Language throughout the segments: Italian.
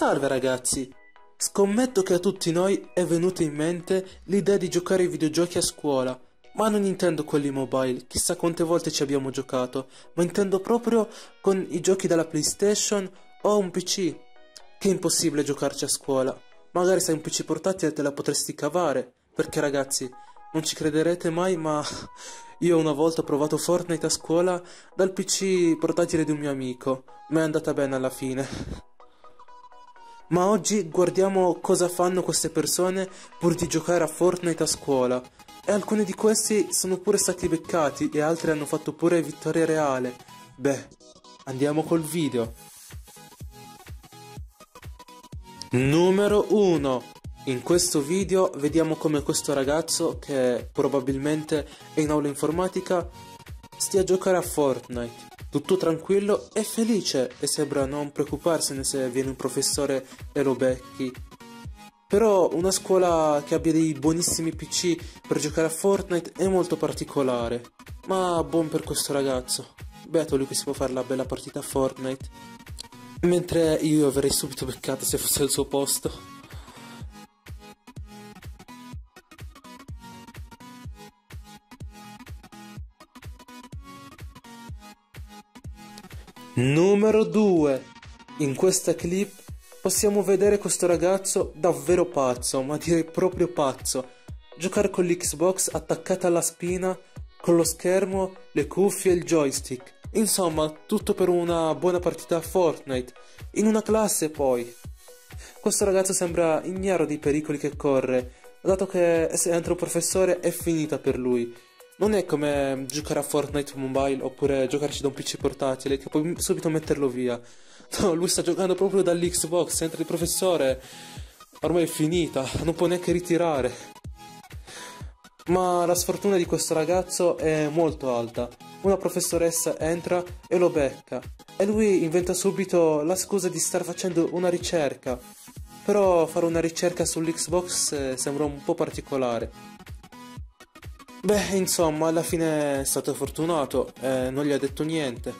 Salve ragazzi! Scommetto che a tutti noi è venuta in mente l'idea di giocare ai videogiochi a scuola, ma non intendo quelli mobile, chissà quante volte ci abbiamo giocato, ma intendo proprio con i giochi della PlayStation o un PC. Che è impossibile giocarci a scuola. Magari se hai un PC portatile te la potresti cavare, perché ragazzi, non ci crederete mai, ma io una volta ho provato Fortnite a scuola dal PC portatile di un mio amico. Mi è andata bene alla fine. Ma oggi guardiamo cosa fanno queste persone pur di giocare a Fortnite a scuola. E alcuni di questi sono pure stati beccati e altri hanno fatto pure vittoria reale. Beh, andiamo col video. Numero 1. In questo video vediamo come questo ragazzo, che probabilmente è in aula informatica, stia a giocare a Fortnite tutto tranquillo e felice e sembra non preoccuparsene se viene un professore e lo becchi. Però una scuola che abbia dei buonissimi PC per giocare a Fortnite è molto particolare. Ma buon per questo ragazzo. Beato lui che si può fare la bella partita a Fortnite. Mentre io avrei subito beccato se fosse al suo posto. Numero 2. In questa clip possiamo vedere questo ragazzo davvero pazzo, ma direi proprio pazzo. Giocare con l'Xbox attaccata alla spina, con lo schermo, le cuffie e il joystick. Insomma, tutto per una buona partita a Fortnite. In una classe poi. Questo ragazzo sembra ignaro dei pericoli che corre, dato che se entra un professore è finita per lui. Non è come giocare a Fortnite mobile oppure giocarci da un PC portatile che puoi subito metterlo via. No, lui sta giocando proprio dall'Xbox, entra il professore, ormai è finita, non può neanche ritirare. Ma la sfortuna di questo ragazzo è molto alta. Una professoressa entra e lo becca e lui inventa subito la scusa di star facendo una ricerca. Però fare una ricerca sull'Xbox eh, sembra un po' particolare. Beh, insomma, alla fine è stato fortunato e non gli ha detto niente.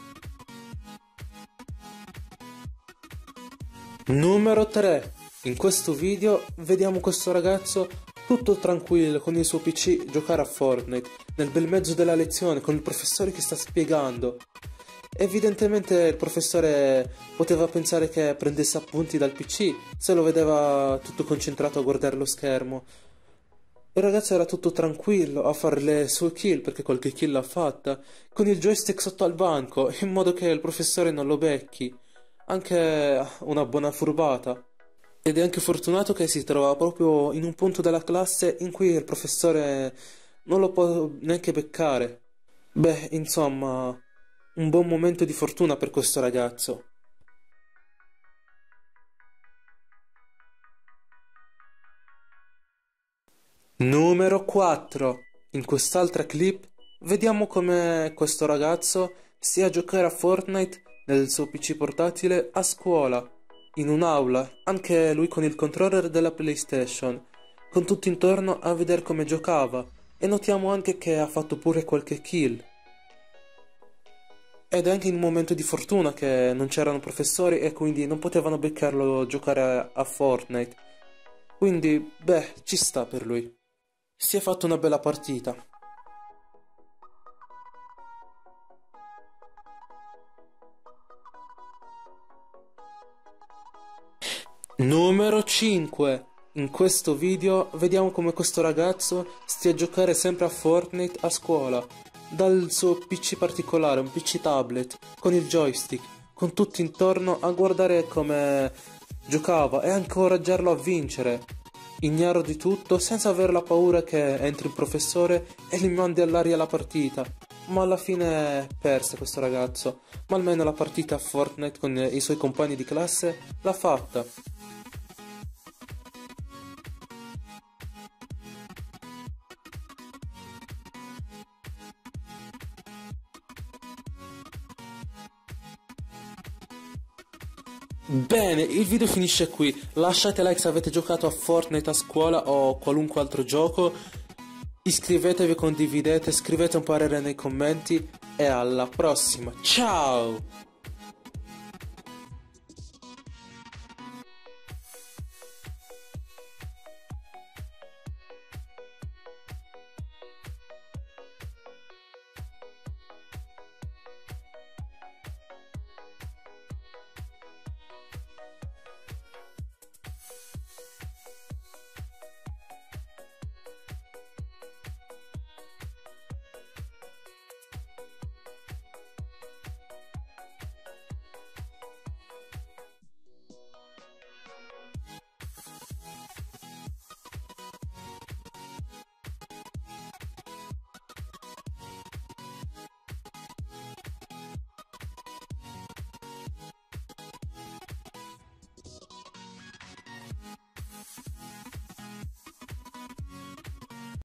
Numero 3. In questo video vediamo questo ragazzo tutto tranquillo con il suo PC giocare a Fortnite nel bel mezzo della lezione con il professore che sta spiegando. Evidentemente il professore poteva pensare che prendesse appunti dal PC se lo vedeva tutto concentrato a guardare lo schermo il ragazzo era tutto tranquillo a fare le sue kill perché qualche kill l'ha fatta, con il joystick sotto al banco, in modo che il professore non lo becchi. Anche una buona furbata. Ed è anche fortunato che si trova proprio in un punto della classe in cui il professore non lo può neanche beccare. Beh, insomma, un buon momento di fortuna per questo ragazzo. Numero 4. In quest'altra clip vediamo come questo ragazzo sia a giocare a Fortnite nel suo PC portatile a scuola, in un'aula, anche lui con il controller della PlayStation, con tutto intorno a vedere come giocava e notiamo anche che ha fatto pure qualche kill. Ed è anche in un momento di fortuna che non c'erano professori e quindi non potevano beccarlo giocare a, a Fortnite. Quindi, beh, ci sta per lui si è fatto una bella partita. Numero 5 In questo video vediamo come questo ragazzo stia a giocare sempre a Fortnite a scuola. Dal suo PC particolare, un PC tablet, con il joystick, con tutti intorno a guardare come giocava e a incoraggiarlo a vincere ignaro di tutto senza avere la paura che entri il professore e gli mandi all'aria la partita. Ma alla fine perse questo ragazzo, ma almeno la partita a Fortnite con i suoi compagni di classe l'ha fatta. Bene, il video finisce qui. Lasciate like se avete giocato a Fortnite a scuola o qualunque altro gioco. Iscrivetevi, condividete, scrivete un parere nei commenti e alla prossima. Ciao!